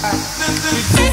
Uh, uh, uh, uh, uh.